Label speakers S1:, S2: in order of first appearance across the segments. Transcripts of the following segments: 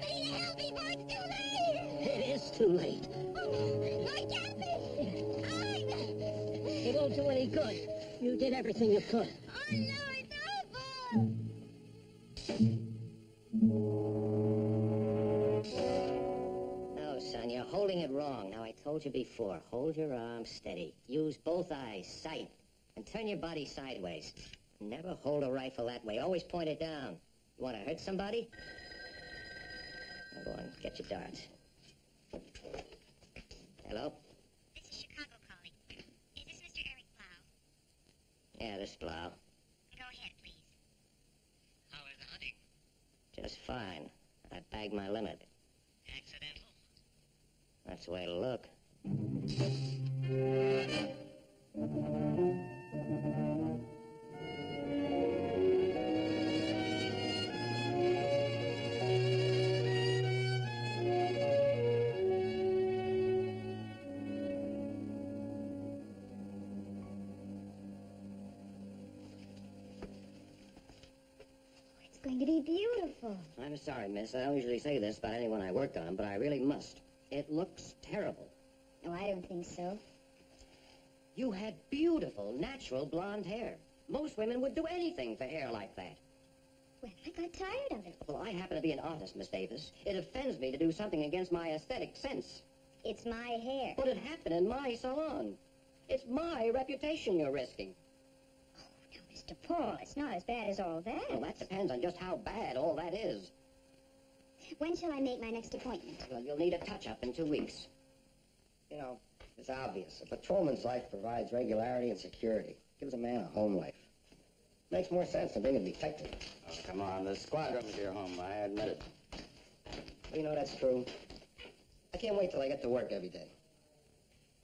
S1: Get to help me before it's too late!
S2: It is too late.
S1: Oh, I can't be! I'm...
S2: It won't do any good. You did everything you could.
S1: Oh, no, it's awful!
S3: No, oh, son, you're holding it wrong. Now, I told you before, hold your arms steady. Use both eyes, sight, and turn your body sideways. Never hold a rifle that way. Always point it down. You want to hurt somebody? Now, go on, get your darts. Hello?
S1: This is Chicago calling. Is this Mr. Eric Blau?
S3: Yeah, this Blau.
S1: Go ahead, please.
S4: How is the hunting?
S3: Just fine. I bagged my limit.
S4: Accidental?
S3: That's the way to look. Sorry, miss. I don't usually say this about anyone I work on, but I really must. It looks terrible.
S1: No, I don't think so.
S3: You had beautiful, natural blonde hair. Most women would do anything for hair like that.
S1: Well, I got tired of it.
S3: Well, I happen to be an artist, Miss Davis. It offends me to do something against my aesthetic sense.
S1: It's my hair.
S3: But it happened in my salon. It's my reputation you're risking.
S1: Oh, now, Mr. Paul, it's not as bad as all that.
S3: Well, that depends on just how bad all that is.
S1: When shall I make my next appointment?
S3: Well, you'll need a touch-up in two weeks.
S5: You know, it's obvious. A patrolman's life provides regularity and security. Gives a man a home life. Makes more sense than being a detective.
S6: Oh, come on. The squadron is your home. I admit it.
S5: Well, you know, that's true. I can't wait till I get to work every day.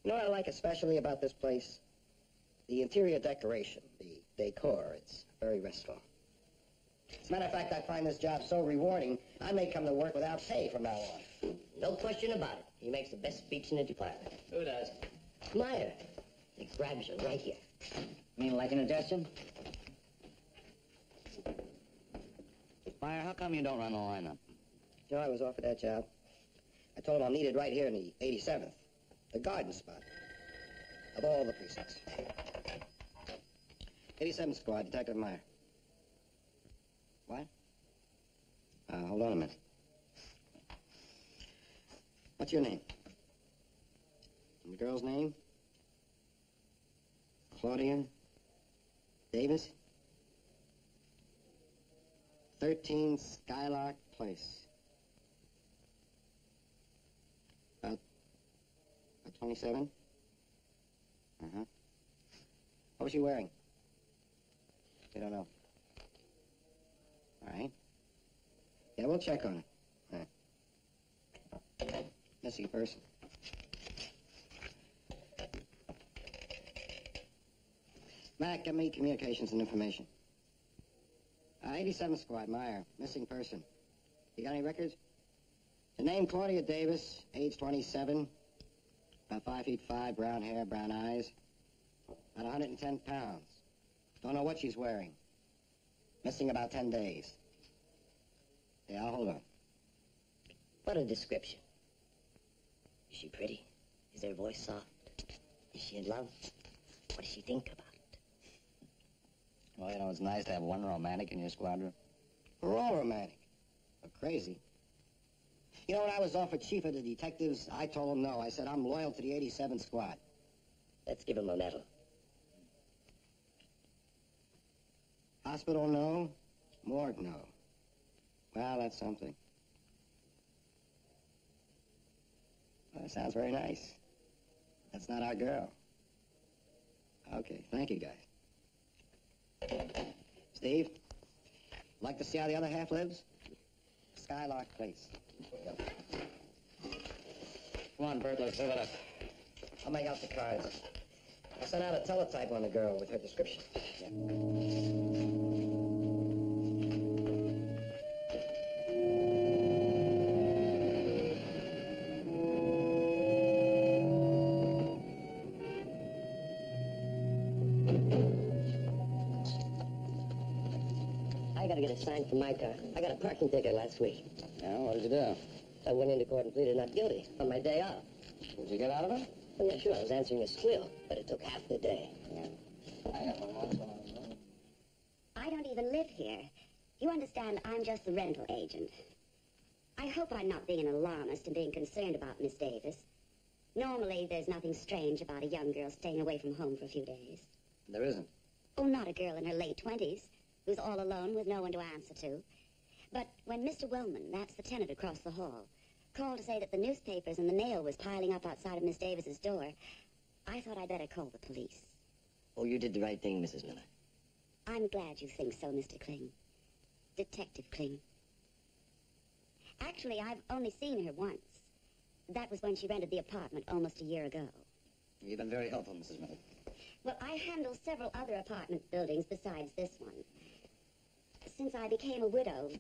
S5: You know what I like especially about this place? The interior decoration, the decor. It's very restful. As a matter of fact, I find this job so rewarding, I may come to work without pay from now on.
S3: No question about it. He makes the best speech in the department.
S6: Who does?
S3: Meyer. He grabs you right here.
S4: Mean like an indigestion? Meyer, how come you don't run the lineup?
S5: You know, I was offered that job. I told him I'm needed right here in the 87th, the garden spot of all the precincts. 87th squad, Detective Meyer. What? Uh, hold on a minute. What's your name? And the girl's name? Claudia Davis? 13 Skylark Place. About, about 27? Uh-huh. What was she wearing? We don't know. All right. Yeah, we'll check on it. All right. Missing person. Mac, get me communications and information. Uh, 87 Squad, Meyer. Missing person. You got any records? The name Claudia Davis, age 27, about 5 feet 5, brown hair, brown eyes, about 110 pounds. Don't know what she's wearing. Missing about 10 days. Yeah, I'll hold on.
S3: What a description. Is she pretty? Is her voice soft? Is she in love? What does she think about it?
S6: Well, you know, it's nice to have one romantic in your squadron.
S5: We're all romantic. But crazy. You know, when I was offered chief of the detectives, I told him no. I said, I'm loyal to the 87th Squad.
S3: Let's give him a medal.
S5: Hospital, no. Morgue, no. Well, that's something. Well, that sounds very nice. That's not our girl. Okay, thank you, guys. Steve, like to see how the other half lives? Skylark Place.
S6: Come on, Bert, let's live it up.
S5: I'll make out the cards. I sent out a teletype on the girl with her description.
S3: Get a sign for my car. I got a parking ticket last week.
S6: Yeah, what did you do?
S3: I went into court and pleaded not guilty on my day off.
S6: Did you get out of it?
S3: Oh, yeah, sure, I was answering a squeal, but it took half the day.
S6: I got one once when I was young.
S4: I don't even live here. You understand, I'm just the rental agent. I hope I'm not being an alarmist and being concerned about Miss Davis. Normally, there's nothing strange about a young girl staying away from home for a few days.
S6: There isn't.
S4: Oh, not a girl in her late twenties, who's all alone with no one to answer to. But when Mr. Wellman, that's the tenant across the hall, called to say that the newspapers and the mail was piling up outside of Miss Davis's door, I thought I'd better call the police.
S3: Oh, you did the right thing, Mrs. Miller.
S4: I'm glad you think so, Mr. Kling. Detective Kling. Actually, I've only seen her once. That was when she rented the apartment almost a year ago.
S6: You've been very helpful, Mrs. Miller.
S4: Well, I handle several other apartment buildings besides this one. Since I became a widow,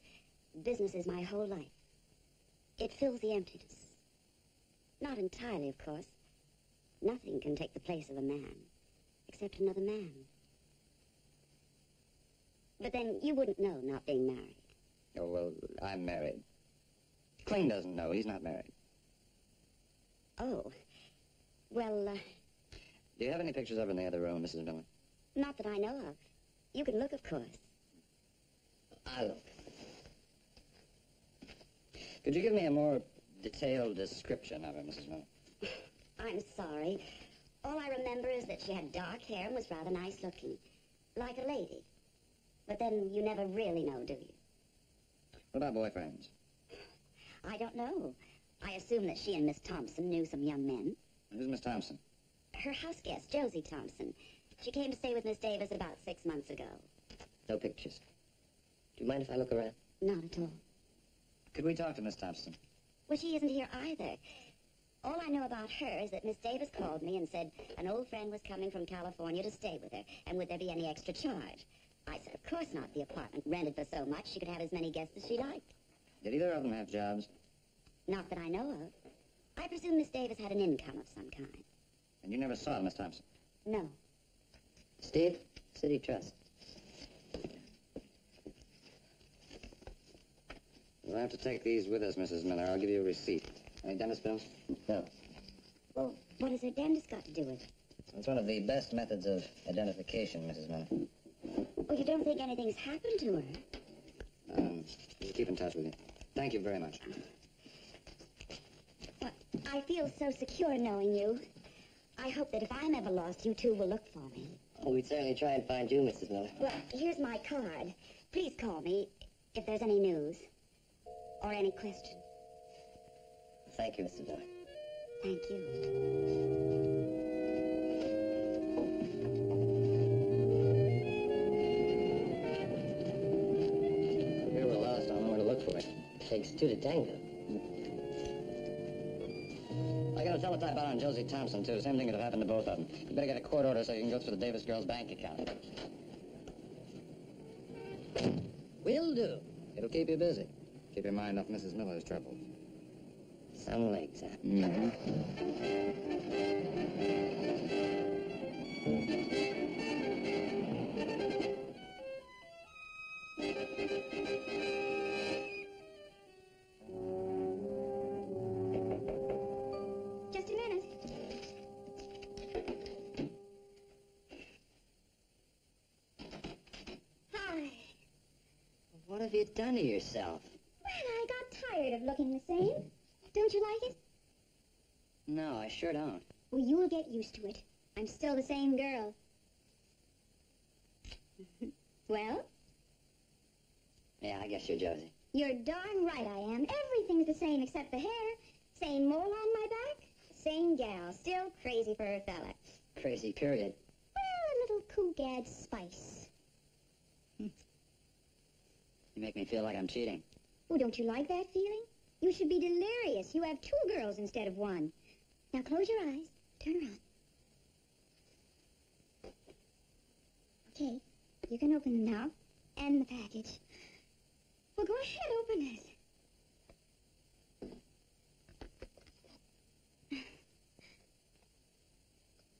S4: business is my whole life. It fills the emptiness. Not entirely, of course. Nothing can take the place of a man, except another man. But then you wouldn't know not being married.
S6: Oh, well, I'm married. Kling doesn't know. He's not married.
S4: Oh. Well, uh,
S6: Do you have any pictures of her in the other room, Mrs. Miller?
S4: not that I know of. You can look, of course.
S3: I.
S6: Could you give me a more detailed description of her, Mrs. Miller?
S4: I'm sorry. All I remember is that she had dark hair and was rather nice looking. Like a lady. But then you never really know, do you?
S6: What about boyfriends?
S4: I don't know. I assume that she and Miss Thompson knew some young men.
S6: Who's Miss Thompson?
S4: Her house guest, Josie Thompson. She came to stay with Miss Davis about six months ago.
S3: No pictures. Do you mind if I look around?
S4: Not at all.
S6: Could we talk to Miss Thompson?
S4: Well, she isn't here either. All I know about her is that Miss Davis called me and said an old friend was coming from California to stay with her, and would there be any extra charge? I said, of course not. The apartment rented for so much she could have as many guests as she liked.
S6: Did either of them have jobs?
S4: Not that I know of. I presume Miss Davis had an income of some kind.
S6: And you never saw Miss Thompson?
S4: No.
S3: Steve, City Trust.
S6: We'll have to take these with us, Mrs. Miller. I'll give you a receipt. Any dentist bills?
S3: No.
S4: Well, what has her dentist got to do with it?
S6: It's one of the best methods of identification, Mrs. Miller.
S4: Oh, you don't think anything's happened to her?
S6: Um, we'll keep in touch with you. Thank you very much.
S4: Well, I feel so secure knowing you. I hope that if I'm ever lost, you two will look for me.
S3: Oh, we'd certainly try and find you, Mrs. Miller.
S4: Well, here's my card. Please call me if there's any news or any question.
S3: Thank you, Mr. Miller.
S1: Thank you.
S7: Here we're lost. I don't know where to look for it. Takes two to tango.
S6: I got a teletype out on Josie Thompson, too. Same thing could have happened to both of them. You better get a court order so you can go through the Davis girl's bank account.
S7: Will do.
S6: It'll keep you busy. Keep your mind off Mrs. Miller's troubles.
S7: Some legs, huh?
S6: Mm-hmm.
S1: Just a minute. Hi.
S7: What have you done to yourself?
S1: Well, I got tired of looking the same. Don't you like it?
S7: No, I sure don't.
S1: Well, you'll get used to it. I'm still the same girl. well,
S7: Yeah, I guess you're Josie.
S1: you're darn right I am. Everything's the same except the hair. Same mole on my back. Same gal. Still crazy for her fella.
S7: Crazy period.
S1: Well, a little cougad spice.
S7: You make me feel like I'm cheating.
S1: Oh, don't you like that feeling? You should be delirious. You have two girls instead of one. Now close your eyes. Turn around. Okay, you can open them now. And the package. Well, go ahead, open it.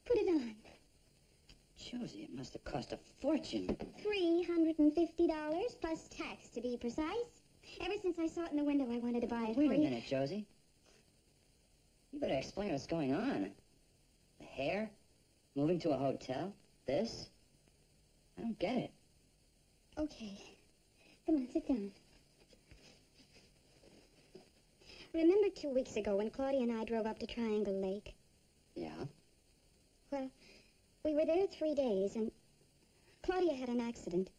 S1: Put it on.
S7: Josie, it must have cost a fortune.
S1: $350 plus tax, to be precise. Ever since I saw it in the window, I wanted to buy it
S7: Wait a minute, Josie. You better explain what's going on. The hair? Moving to a hotel? This? I don't get it.
S1: Okay. Come on, sit down. Remember two weeks ago when Claudia and I drove up to Triangle Lake?
S7: Yeah?
S1: Well, we were there three days, and Claudia had an accident.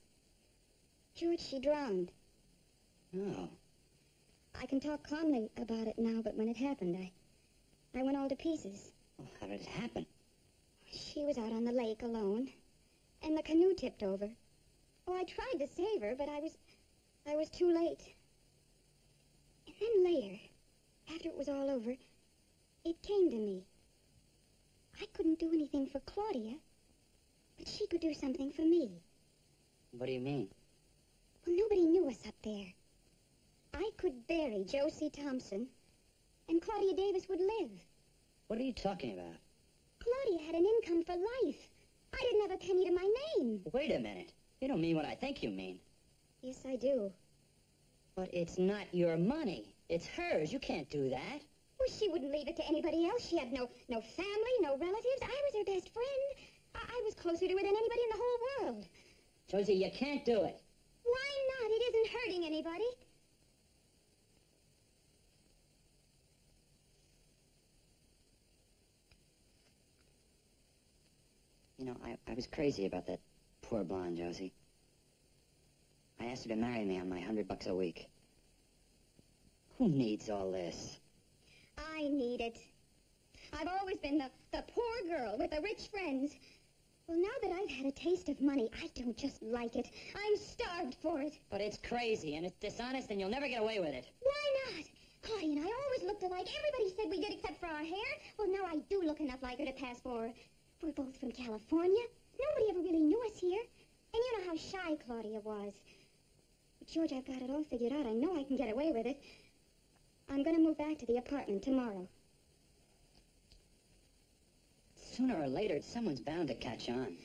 S1: George, she drowned.
S7: Oh.
S1: I can talk calmly about it now, but when it happened, I, I went all to pieces.
S7: Well, how did it happen?
S1: She was out on the lake alone, and the canoe tipped over. Oh, I tried to save her, but I was, I was too late. And then later, after it was all over, it came to me. I couldn't do anything for Claudia, but she could do something for me.
S7: What do you mean?
S1: Well, nobody knew us up there. I could bury Josie Thompson, and Claudia Davis would live.
S7: What are you talking about?
S1: Claudia had an income for life. I didn't have a penny to my name.
S7: Wait a minute. You don't mean what I think you mean.
S1: Yes, I do.
S7: But it's not your money. It's hers. You can't do that.
S1: Well, she wouldn't leave it to anybody else. She had no no family, no relatives. I was her best friend. I, I was closer to her than anybody in the whole world.
S7: Josie, you can't do it.
S1: Why not? It isn't hurting anybody.
S7: You know, I, I was crazy about that poor blonde, Josie. I asked her to marry me on my hundred bucks a week. Who needs all this?
S1: I need it. I've always been the, the poor girl with the rich friends. Well, now that I've had a taste of money, I don't just like it. I'm starved for it.
S7: But it's crazy and it's dishonest and you'll never get away with it.
S1: Why not? Claudia and I always looked alike. Everybody said we did except for our hair. Well, now I do look enough like her to pass for. We're both from California. Nobody ever really knew us here. And you know how shy Claudia was. George, I've got it all figured out. I know I can get away with it. I'm going to move back to the apartment tomorrow.
S7: Sooner or later, someone's bound to catch on.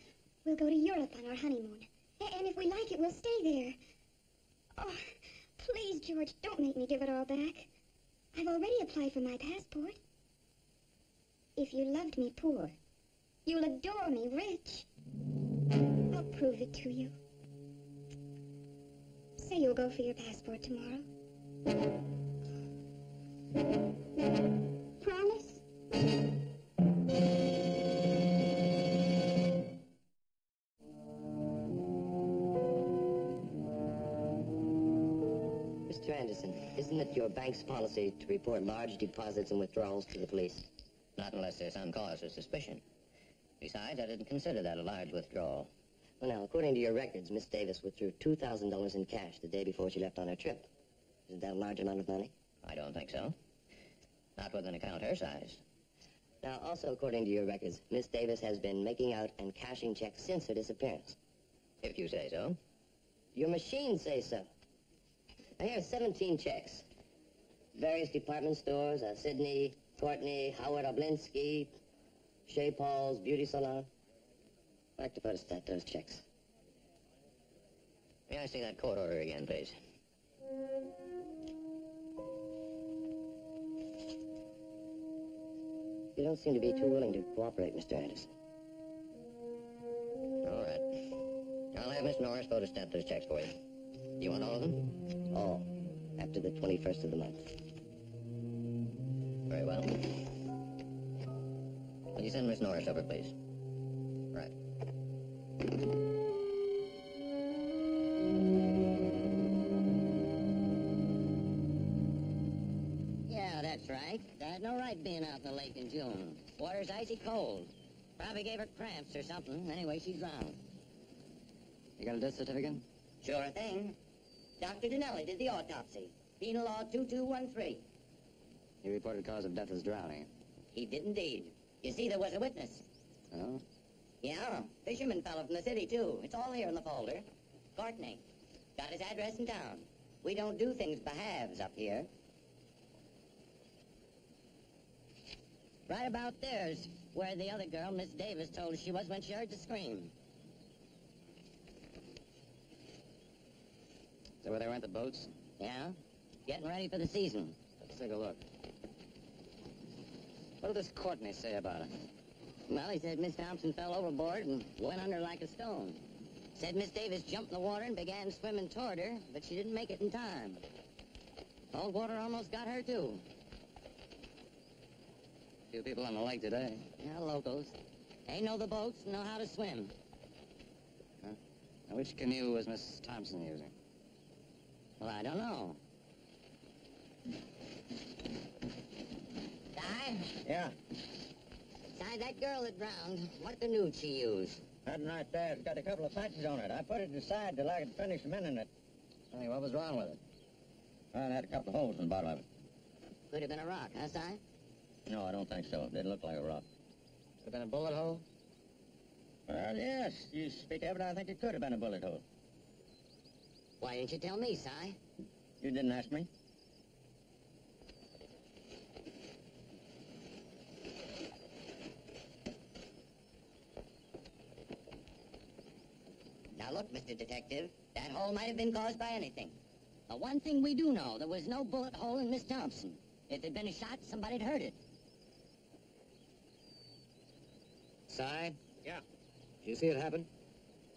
S1: We'll go to Europe on our honeymoon. A- And if we like it, we'll stay there. Oh, please, George, don't make me give it all back. I've already applied for my passport. If you loved me poor, you'll adore me rich. I'll prove it to you. Say you'll go for your passport tomorrow. Promise?
S7: Mr. Anderson, isn't it your bank's policy to report large deposits and withdrawals to the police?
S3: Not unless there's some cause for suspicion. Besides, I didn't consider that a large withdrawal.
S6: Well, now, according to your records, Miss Davis withdrew $2,000 in cash the day before she left on her trip. Isn't that a large amount of money?
S3: I don't think so. Not with an account her size.
S6: Now, also according to your records, Miss Davis has been making out and cashing checks since her disappearance.
S3: If you say so.
S6: Your machines say so. Now, here are 17 checks. Various department stores, uh, Sydney, Courtney, Howard Oblinsky, Chez Paul's Beauty Salon. I'd like to photostat those checks.
S3: May I see that court order again, please?
S6: You don't seem to be too willing to cooperate, Mr. Anderson.
S3: All right. I'll have Miss Norris photostat those checks for you. Do you want all of them?
S6: All. After the 21st of the month.
S3: Very well. You send Miss Norris over, please? Right.
S8: Yeah, that's right. I had no right being out in the lake in June. Water's icy cold. Probably gave her cramps or something. Anyway, she's drowned.
S6: You got a death certificate?
S8: Sure thing. Dr. Dinelli did the autopsy. Penal Law 2213.
S6: He reported cause of death as drowning.
S8: He did indeed. You see, there was a witness.
S6: Oh?
S8: Yeah, fisherman fellow from the city, too. It's all here in the folder. Courtney. Got his address in town. We don't do things by halves up here. Right about there's where the other girl, Miss Davis, told us she was when she heard the scream.
S6: Is that where they rent the boats?
S8: Yeah? Getting ready for the season.
S6: Let's take a look. What did this Courtney say about it?
S8: Well, he said Miss Thompson fell overboard and went under like a stone. Said Miss Davis jumped in the water and began swimming toward her, but she didn't make it in time. Cold water almost got her, too.
S6: Few people on the lake today.
S8: Yeah, locals. They know the boats and know how to swim. Huh?
S6: Now, which canoe was Miss Thompson using?
S8: Well, I don't know. Di?
S9: Yeah,
S8: Di, that girl that drowned, what canoe did she use?
S9: that right there. It's got a couple of patches on it. I put it aside till I could finish mending it.
S6: Hey, what was wrong with it?
S9: Well, it had a couple of holes in the bottom of it.
S8: Could have been a rock, huh, Si?
S9: No, I don't think so. It didn't look like a rock.
S6: Could have been a bullet hole?
S9: Well, yes. You speak of it, I think it could have been a bullet hole.
S8: Why didn't you tell me, Si?
S9: You didn't ask me?
S8: Now look, Mr. Detective, that hole might have been caused by anything. The one thing we do know, there was no bullet hole in Miss Thompson. If there'd been a shot, somebody'd heard it.
S6: Side?
S9: Yeah.
S6: Did you see it happen?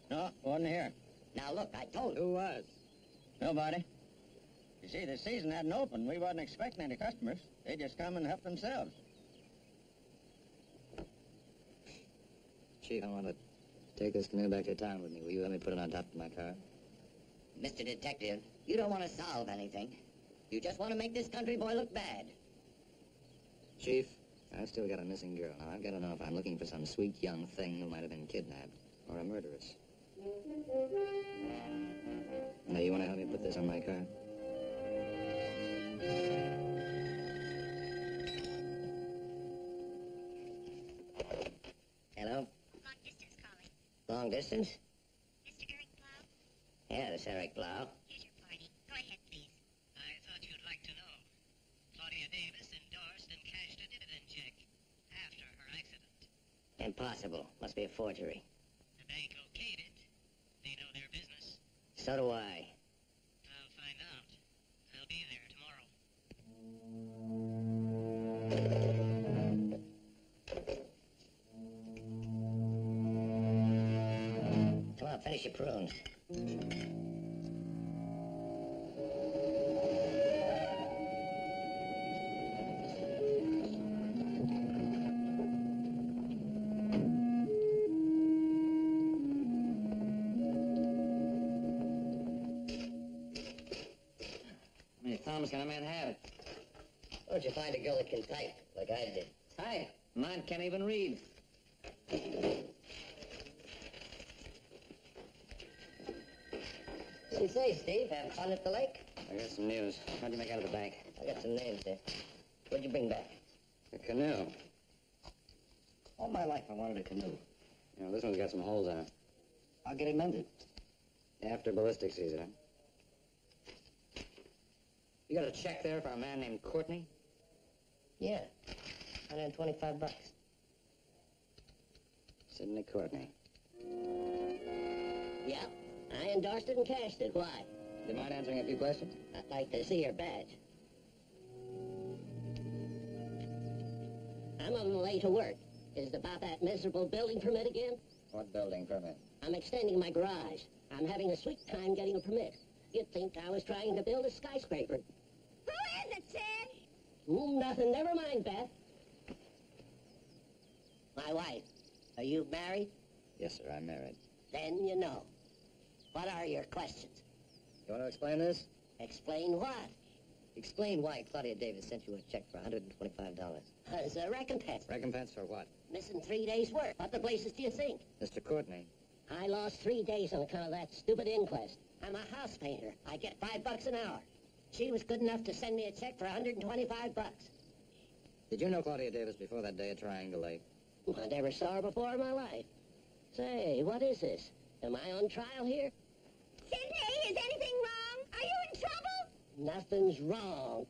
S9: No, wasn't here.
S8: Now look, I told you.
S9: Who was? Nobody. You see, the season hadn't opened. We wasn't expecting any customers. They just come and help themselves.
S6: Chief, I want to take this canoe back to town with me. Will you let me put it on top of my car?
S8: Mr. Detective, you don't want to solve anything. You just want to make this country boy look bad.
S6: Chief, I've still got a missing girl. Now, I've got to know if I'm looking for some sweet young thing who might have been kidnapped or a murderess. Now, you want to help me put this on my car?
S3: Hello?
S4: Long distance calling.
S3: Long distance?
S4: Mr. Eric Blau,
S3: Yeah, this Eric Blau.
S4: here's your party. Go ahead, please.
S7: I thought you'd like to know. Claudia Davis endorsed and cashed a dividend check after her accident.
S3: Impossible. Must be a forgery.
S7: The bank okayed it. They know their business.
S3: So do I. Finish your prunes. Fun at the lake?
S6: I got some news. How'd you make out of the bank?
S3: I got some names there. What'd you bring back?
S6: A canoe.
S3: All my life I wanted a canoe.
S6: You know, this one's got some holes in it.
S3: I'll get it mended.
S6: After ballistics sees it, huh? You got a check there for a man named Courtney?
S3: Yeah. 125 bucks.
S6: Sidney Courtney.
S2: Yeah, I endorsed it and cashed it. Why?
S6: Do you mind answering a few questions?
S2: I'd like to see your badge. I'm on the way to work. Is it about that miserable building permit again?
S6: What building permit?
S2: I'm extending my garage. I'm having a sweet time getting a permit. You'd think I was trying to build a skyscraper.
S1: Who is it, Sid?
S2: Mm, nothing. Never mind, Beth. My wife. Are you married?
S6: Yes, sir, I'm married.
S2: Then you know. What are your questions?
S6: You want to explain this?
S2: Explain what?
S3: Explain why Claudia Davis sent you a check for $125.
S2: As uh, a recompense.
S6: Recompense for what?
S2: Missing three days' work. What the places do you think?
S6: Mr. Courtney.
S2: I lost three days on account of that stupid inquest. I'm a house painter. I get five bucks an hour. She was good enough to send me a check for 125 bucks.
S6: Did you know Claudia Davis before that day at Triangle Lake?
S2: I never saw her before in my life. Say, what is this? Am I on trial here?
S1: Sidney, is anything wrong? Are you in trouble?
S2: Nothing's wrong.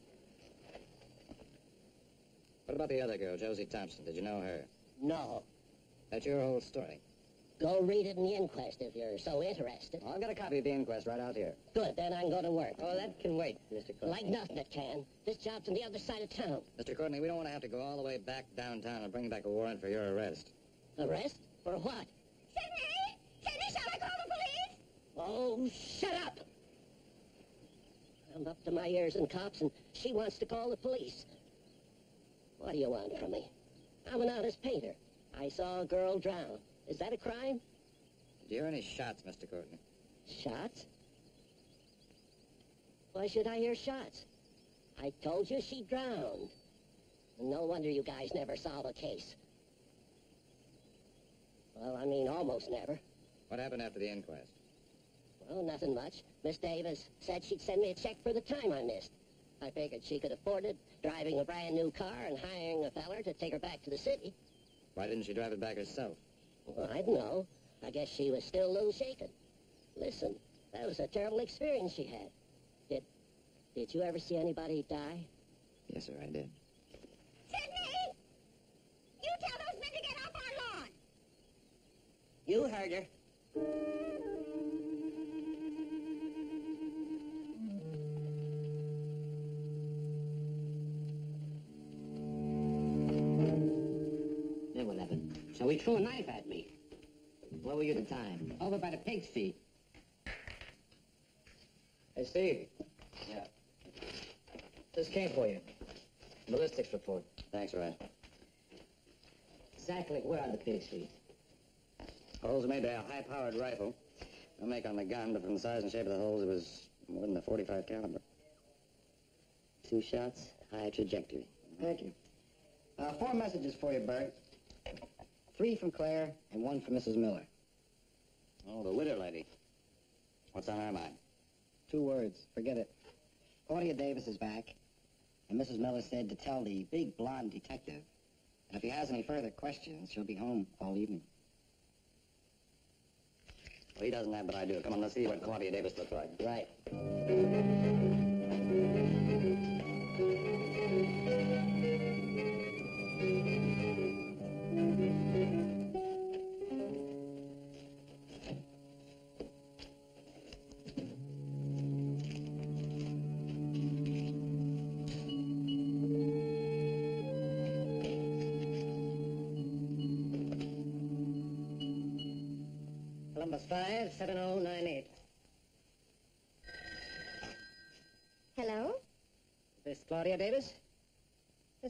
S6: What about the other girl, Josie Thompson? Did you know her?
S2: No.
S6: That's your whole story.
S2: Go read it in the inquest if you're so interested.
S6: Well, I've got a copy of the inquest right out here.
S2: Good, then I can go to work.
S3: Oh, that can wait, Mr. Courtney.
S2: Like nothing it can. This job's on the other side of town.
S6: Mr. Courtney, we don't want to have to go all the way back downtown and bring back a warrant for your arrest.
S2: Arrest? For what?
S1: Sidney? Sidney, shall I call the police?
S2: Oh, shut up! I'm up to my ears in cops, and she wants to call the police. What do you want from me? I'm an honest painter. I saw a girl drown. Is that a crime?
S6: Did you hear any shots, Mr. Courtney?
S2: Shots? Why should I hear shots? I told you she drowned. No wonder you guys never solve a case. Well, I mean, almost never.
S6: What happened after the inquest?
S2: Well, nothing much. Miss Davis said she'd send me a check for the time I missed. I figured she could afford it, driving a brand new car and hiring a feller to take her back to the city.
S6: Why didn't she drive it back herself?
S2: Well, I don't know. I guess she was still a little shaken. Listen, that was a terrible experience she had. Did, did you ever see anybody die?
S6: Yes, sir, I did.
S1: Sidney! You tell those men to get off our lawn.
S2: You heard her.
S10: Threw a knife at me. Where were you at the time? Over by the pig's feet.
S5: Hey, Steve.
S6: Yeah.
S5: This came for you. Ballistics report.
S6: Thanks, Red.
S10: Exactly where are the pig's feet?
S6: Holes made by a high-powered rifle. No make on the gun, but from the size and shape of the holes, it was more than a 45 caliber.
S3: Two shots, high trajectory.
S5: Thank you. Uh, four messages for you, Bert. Three from Claire and one from Mrs. Miller.
S6: Oh, the widow lady. What's on her mind?
S5: Two words. Forget it. Claudia Davis is back, and Mrs. Miller said to tell the big blonde detective that if he has any further questions, she'll be home all evening.
S6: Well, he doesn't have, but I do. Come on, let's see what Claudia Davis looks like.
S2: Right.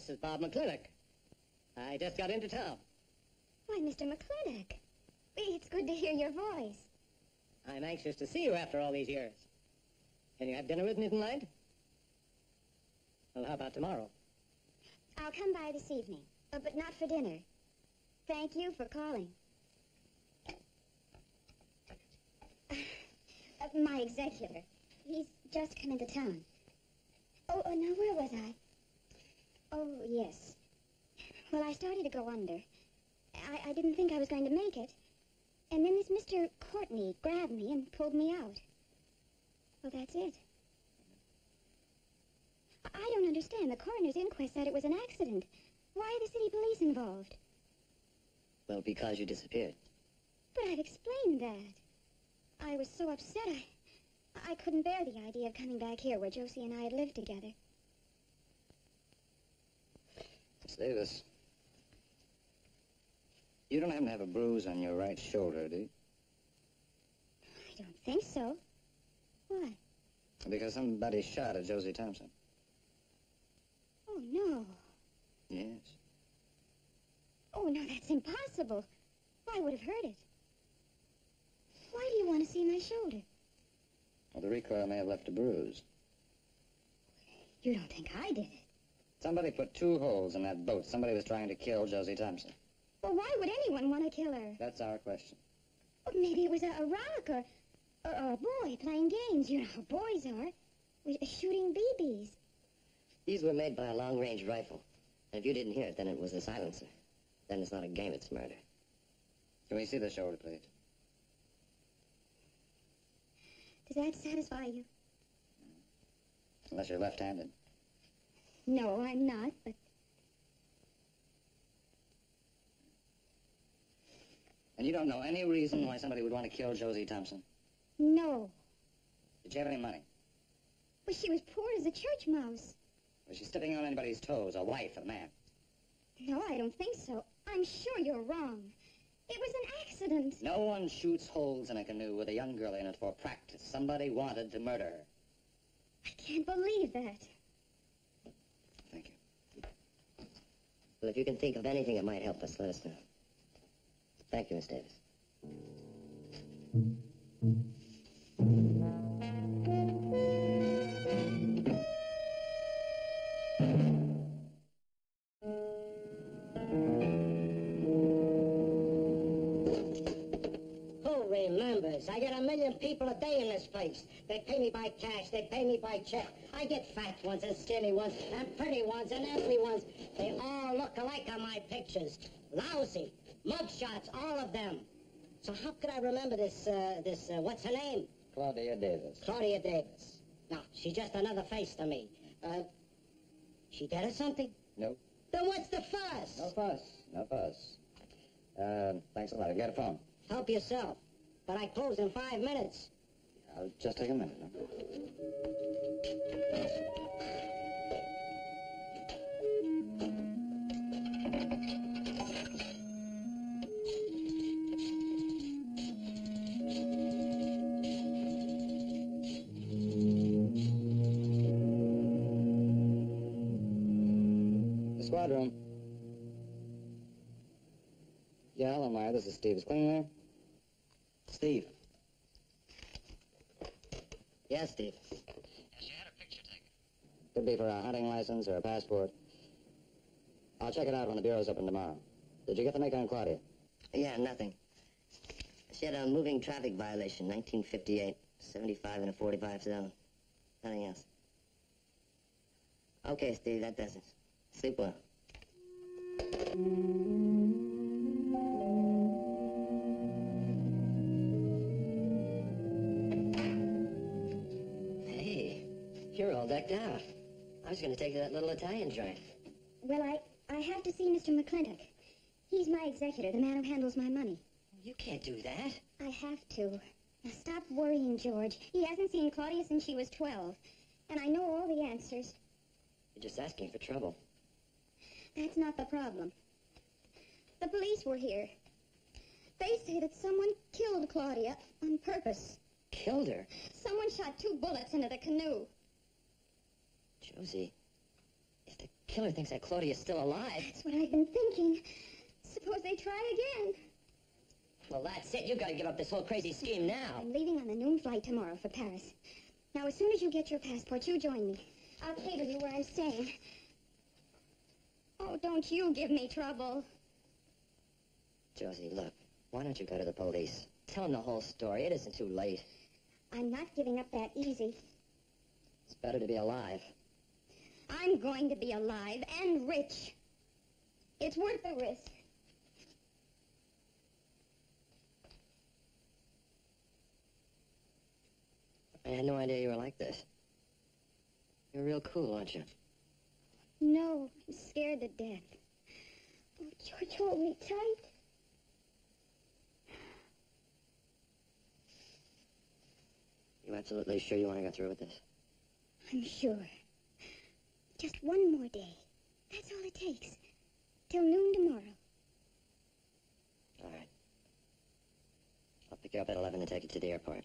S10: This is Bob McClintock. I just got into town.
S1: Why, Mr. McClintock. It's good to hear your voice.
S10: I'm anxious to see you after all these years. Can you have dinner with me tonight? Well, how about tomorrow?
S1: I'll come by this evening. Uh, but not for dinner. Thank you for calling. Uh, my executor. He's just come into town. Oh, oh, now where was I? Oh, yes. Well, I started to go under. I, I didn't think I was going to make it. And then this Mr. Courtney grabbed me and pulled me out. Well, that's it. I- I don't understand. The coroner's inquest said it was an accident. Why are the city police involved?
S3: Well, because you disappeared.
S1: But I've explained that. I was so upset I... I couldn't bear the idea of coming back here where Josie and I had lived together.
S6: Miss Davis. You don't happen to have a bruise on your right shoulder, do you?
S1: I don't think so. Why?
S6: Because somebody shot at Josie Thompson.
S1: Oh, no.
S6: Yes.
S1: Oh, no, that's impossible. I would have heard it. Why do you want to see my shoulder?
S6: Well, the recoil may have left a bruise.
S1: You don't think I did it?
S6: Somebody put two holes in that boat. Somebody was trying to kill Josie Thompson.
S1: Well, why would anyone want to kill her?
S6: That's our question.
S1: Well, maybe it was a, a rock or, or, a boy playing games. You know how boys are. With- uh, Shooting BBs.
S3: These were made by a long-range rifle. And if you didn't hear it, then it was a silencer. Then it's not a game, it's murder.
S6: Can we see the shoulder, please?
S1: Does that satisfy you?
S6: Unless you're left-handed.
S1: No, I'm not, but
S6: And you don't know any reason why somebody would want to kill Josie Thompson?
S1: no.
S6: Did you have any money?
S1: But she was poor as a church mouse.
S6: Was she stepping on anybody's toes, a wife, a man?
S1: No, I don't think so. I'm sure you're wrong. It was an accident.
S6: No one shoots holes in a canoe with a young girl in it for practice. Somebody wanted to murder her.
S1: I can't believe that.
S6: Thank you.
S3: Well, if you can think of anything that might help us, let us know. Thank you, Miss Davis.
S2: They pay me by cash. They pay me by check. I get fat ones and skinny ones and pretty ones and ugly ones. They all look alike on my pictures. Lousy. Mugshots, all of them. So how could I remember this, uh, this, uh, what's her name?
S6: Claudia Davis.
S2: Claudia Davis. No, she's just another face to me. Uh, she dead or something?
S6: No.
S2: Then what's the fuss?
S6: No fuss. No fuss. Uh, thanks a lot. I've got a phone.
S2: Help yourself. But I close in five minutes.
S6: I'll just take a minute. License or a passport. I'll check it out when the bureau's open tomorrow. Did you get the make on Claudia?
S3: Yeah, nothing. She had a moving traffic violation, 1958, 75 in a 45 zone. Nothing else. Okay, Steve, that does it. Sleep well. Hey, you're all decked out. I was going to take you to that little Italian joint.
S1: Well, I, I have to see Mr. McClintock. He's my executor, the man who handles my money.
S3: You can't do that.
S1: I have to. Now stop worrying, George. He hasn't seen Claudia since she was 12. And I know all the answers.
S3: You're just asking for trouble.
S1: That's not the problem. The police were here. They say that someone killed Claudia on purpose.
S3: Killed her.
S1: Someone shot two bullets into the canoe.
S3: Oh, Josie, if the killer thinks that Claudia's still alive...
S1: That's what I've been thinking. Suppose they try again.
S3: Well, that's it. You've got to give up this whole crazy scheme now.
S1: I'm leaving on the noon flight tomorrow for Paris. Now, as soon as you get your passport, you join me. I'll cable you where I'm staying. Oh, don't you give me trouble.
S10: Josie, look, why don't you go to the police? Tell them the whole story. It isn't too late.
S1: I'm not giving up that easy.
S10: It's better to be alive.
S1: I'm going to be alive and rich. It's worth the risk.
S10: I had no idea you were like this. You're real cool, aren't you?
S1: No, I'm scared to death. Oh, George, hold me tight.
S10: You absolutely sure you want to go through with this?
S1: I'm sure. Just one more day. That's all it takes. Till noon tomorrow.
S10: All right. I'll pick you up at 11 and take you to the airport.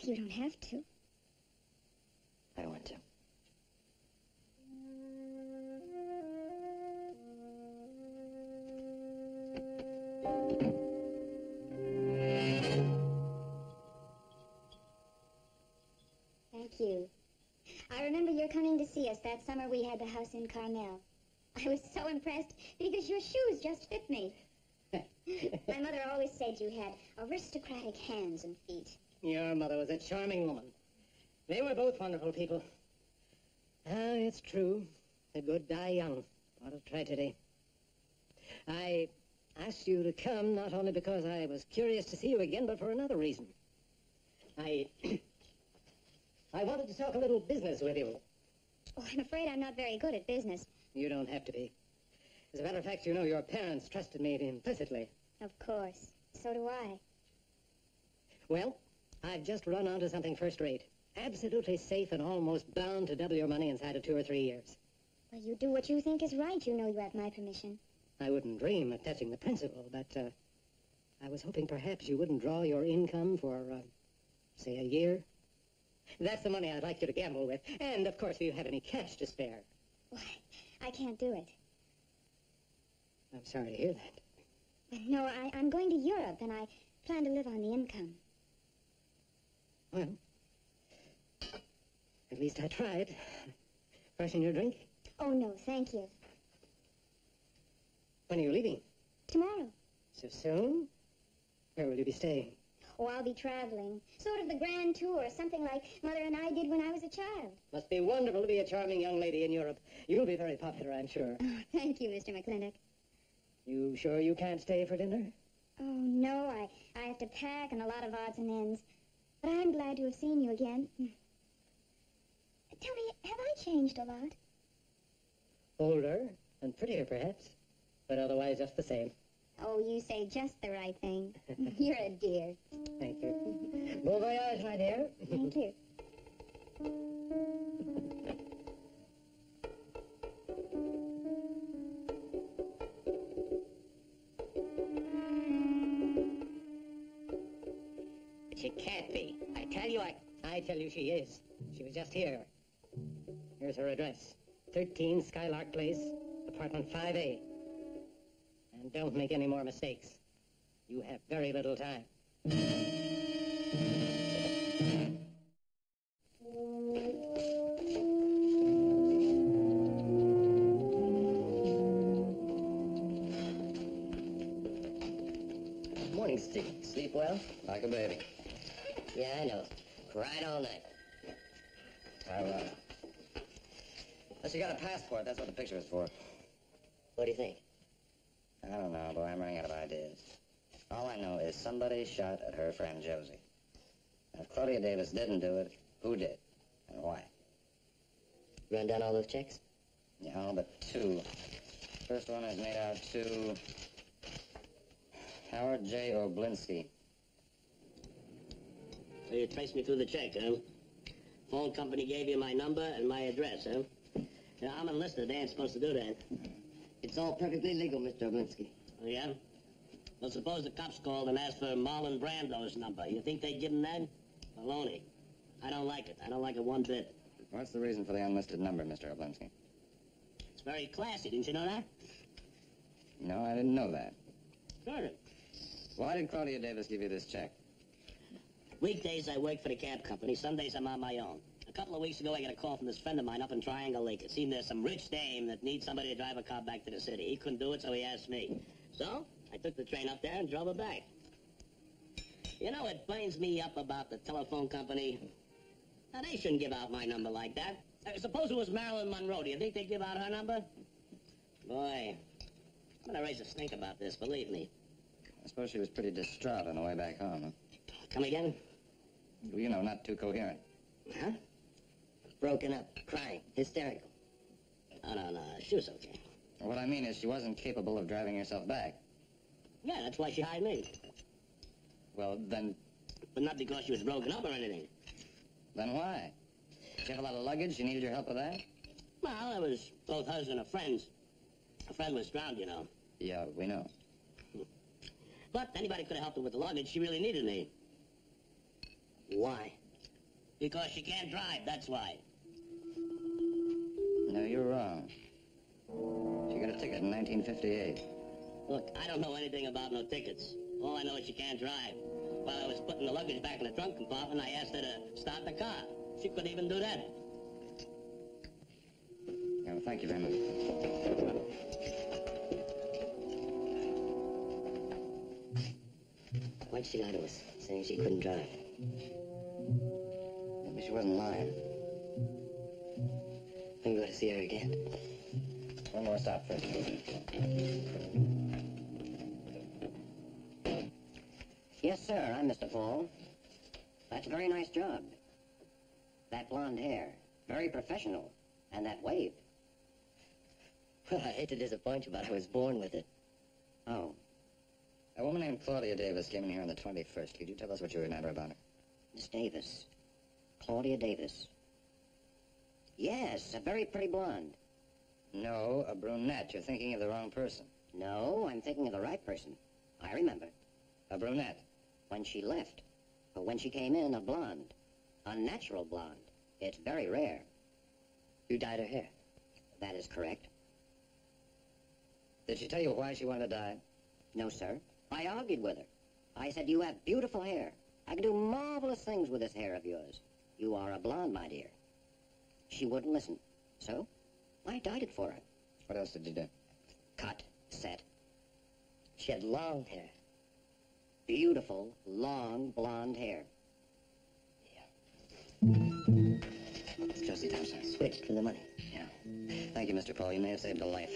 S1: You don't have to.
S10: I want to.
S1: That summer we had the house in Carmel. I was so impressed because your shoes just fit me. My mother always said you had aristocratic hands and feet.
S10: Your mother was a charming woman. They were both wonderful people. Ah, it's true. The good die young. What a tragedy. I asked you to come not only because I was curious to see you again, but for another reason. I... I wanted to talk a little business with you.
S1: Oh, I'm afraid I'm not very good at business.
S10: You don't have to be. As a matter of fact, you know, your parents trusted me implicitly.
S1: Of course. So do I.
S10: Well, I've just run onto something first rate. Absolutely safe and almost bound to double your money inside of two or three years.
S1: Well, you do what you think is right. You know you have my permission.
S10: I wouldn't dream of touching the principal, but uh, I was hoping perhaps you wouldn't draw your income for, uh, say, a year. That's the money I'd like you to gamble with. And, of course, if you have any cash to spare.
S1: Why, I can't do it.
S10: I'm sorry to hear that.
S1: But no, I, I'm going to Europe, and I plan to live on the income.
S10: Well, at least I tried. Freshen your drink?
S1: Oh, no, thank you.
S10: When are you leaving?
S1: Tomorrow.
S10: So soon? Where will you be staying?
S1: Oh, I'll be traveling. Sort of the grand tour, something like Mother and I did when I was a child.
S10: Must be wonderful to be a charming young lady in Europe. You'll be very popular, I'm sure.
S1: Oh, thank you, Mr. McClintock.
S10: You sure you can't stay for dinner?
S1: Oh, no, I, I have to pack and a lot of odds and ends. But I'm glad to have seen you again. Tell me, have I changed a lot?
S10: Older and prettier, perhaps, but otherwise just the same.
S1: Oh, you say just the right thing. You're a dear.
S10: Thank you. Bon voyage, my dear.
S1: Thank you.
S10: She can't be. I tell you, I... I tell you she is. She was just here. Here's her address. 13 Skylark Place, apartment 5A. And don't make any more mistakes. You have very little time.
S3: Morning, Steve. Sleep well?
S6: Like a baby.
S3: Yeah, I know. Cried all night.
S6: All right. Unless you got a passport, that's what the picture is for.
S3: What do you think?
S6: I don't know, boy. I'm running out of ideas. All I know is somebody shot at her friend Josie. And if Claudia Davis didn't do it, who did? And why?
S3: Run down all those checks?
S6: Yeah, all but two. First one is made out to Howard J. Oblinsky.
S2: So you traced me through the check, huh? Phone company gave you my number and my address, huh? Now, I'm enlisted. They ain't supposed to do that.
S3: It's all perfectly legal, Mr. Oblinsky.
S2: Oh, yeah? Well, suppose the cops called and asked for Marlon Brando's number. You think they'd give him that? Baloney. I don't like it. I don't like it one bit.
S6: What's the reason for the unlisted number, Mr. Oblinsky?
S2: It's very classy. Didn't you know that?
S6: No, I didn't know that.
S2: Sure.
S6: Why did Claudia Davis give you this check?
S2: Weekdays I work for the cab company. Sundays I'm on my own. A couple of weeks ago, I got a call from this friend of mine up in Triangle Lake. It seemed there's some rich dame that needs somebody to drive a car back to the city. He couldn't do it, so he asked me. So, I took the train up there and drove her back. You know, it burns me up about the telephone company. Now, they shouldn't give out my number like that. Uh, suppose it was Marilyn Monroe. Do you think they'd give out her number? Boy, I'm gonna raise a stink about this, believe me.
S6: I suppose she was pretty distraught on the way back home. Huh?
S2: Come again?
S6: Well, you know, not too coherent.
S2: Huh? Broken up, crying, hysterical. Oh, no, no, she was okay.
S6: What I mean is she wasn't capable of driving herself back.
S2: Yeah, that's why she hired me.
S6: Well, then,
S2: But not because she was broken up or anything.
S6: then why? Did you have a lot of luggage? You needed your help with that?
S2: Well, it was both hers and a friend's. A friend was drowned, you know.
S6: Yeah, we know.
S2: But anybody could have helped her with the luggage. She really needed me. Why? Because she can't drive, that's why.
S6: No, you're wrong. She got a ticket in 1958.
S2: Look, I don't know anything about no tickets. All I know is she can't drive. While I was putting the luggage back in the trunk compartment, I asked her to start the car. She couldn't even do that.
S6: Yeah, well, thank you very much.
S3: Why'd she lie to us, saying she couldn't drive?
S6: Maybe she wasn't lying.
S3: I'm to see her again.
S6: One more stop for first.
S3: Yes, sir, I'm Mr. Paul. That's a very nice job. That blonde hair, very professional. And that wave. Well, I hate to disappoint you, but I was born with it. Oh,
S6: A woman named Claudia Davis came in here on the 21st. Could you tell us what you remember about her?
S3: Miss Davis. Claudia Davis. Yes, a very pretty blonde.
S6: No, a brunette. You're thinking of the wrong person.
S3: No, I'm thinking of the right person. I remember.
S6: A brunette.
S3: When she left. But when she came in, a blonde. A natural blonde. It's very rare.
S6: You dyed her hair.
S3: That is correct.
S6: Did she tell you why she wanted to dye?
S3: No, sir. I argued with her. I said, you have beautiful hair. I can do marvelous things with this hair of yours. You are a blonde, my dear. She wouldn't listen. So, I dyed it for her.
S6: What else did you do?
S3: Cut, set. She had long hair. Beautiful, long, blonde hair.
S6: It's Josie Thompson.
S3: Switched for the money.
S6: Yeah. Thank you, Mr. Paul. You may have saved a life.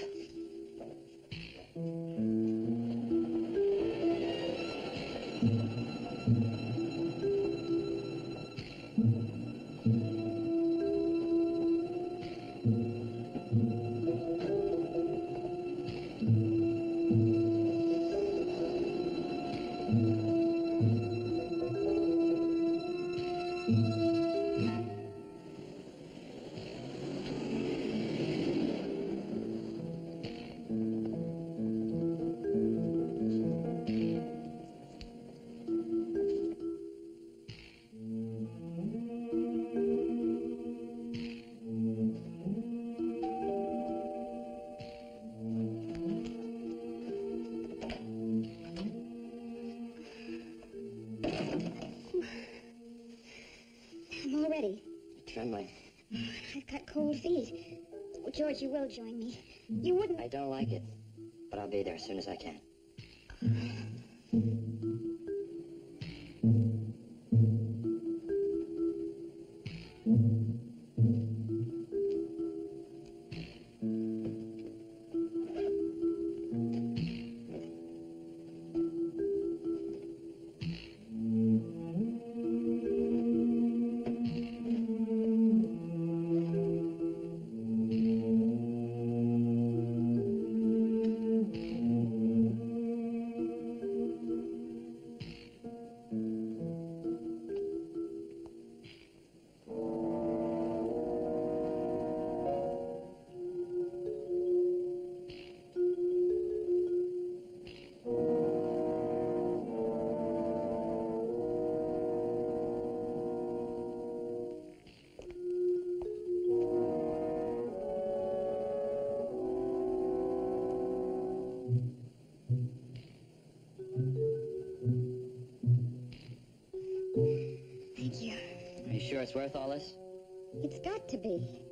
S3: Like it. But I'll be there as soon as I can. It's worth all this?
S1: It's got to be.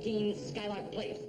S3: 17 Skylark Place.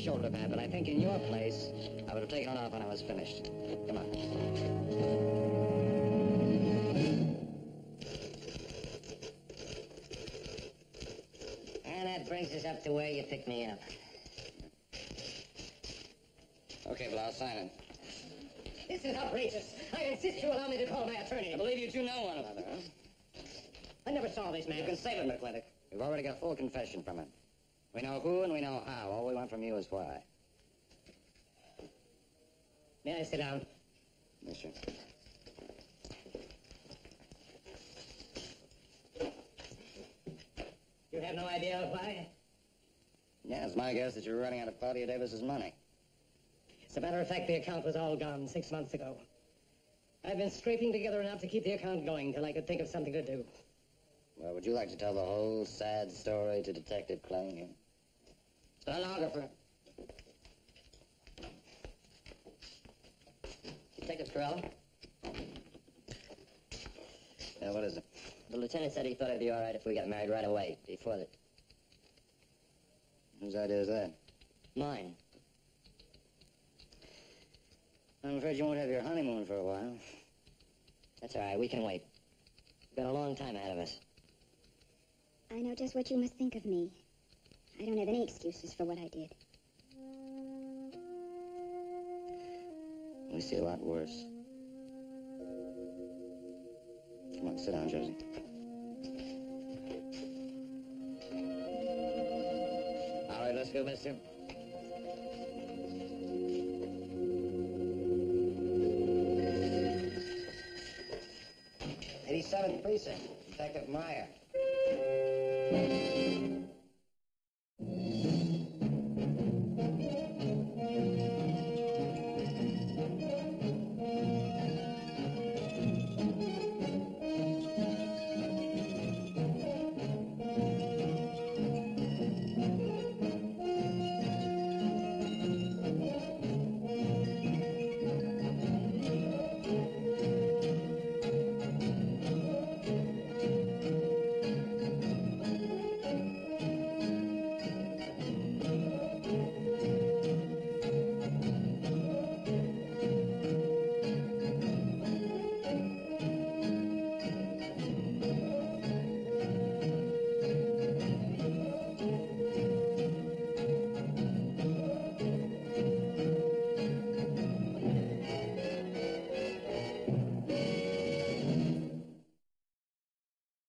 S6: Shoulder pad. But I think in your place, I would have taken it off when I was finished. Come on.
S3: And that brings us up to where you picked me up.
S6: Okay, well, I'll sign it.
S3: This is outrageous. I insist you allow me to call my attorney.
S6: I believe you two know one another, huh?
S3: I never saw this man.
S6: You can save him, McClintock. We've already got a full confession from him. We know who and we know how. All we want from you is why.
S3: May I sit down?
S6: Yes, sir.
S3: You have no idea why?
S6: Yeah, it's my guess that you're running out of Claudia Davis's money.
S3: As a matter of fact, the account was all gone six months ago. I've been scraping together enough to keep the account going till I could think of something to do.
S6: Well, would you like to tell the whole sad story to Detective Klein?
S3: Stenographer. Detective Carella?
S6: Yeah, what is it?
S3: The lieutenant said he thought it'd be all right if we got married right away, before the...
S6: Whose idea is that?
S3: Mine.
S6: I'm afraid you won't have your honeymoon for a while.
S3: That's all right, we can wait. We've got a long time ahead of us.
S1: I know just what you must think of me. I don't have any excuses for what I did.
S6: We see a lot worse. Come on, sit down, Josie. All right, let's go, mister. Eighty-seventh precinct, Detective Meyer.